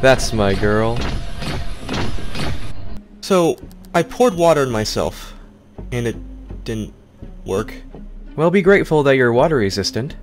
That's my girl. So, I poured water on myself, and it didn't work. Well, be grateful that you're water resistant.